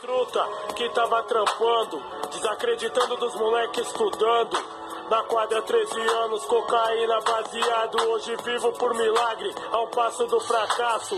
Truta que tava trampando, desacreditando dos moleques estudando. Na quadra 13 anos, cocaína baseado. Hoje vivo por milagre, a um passo do fracasso.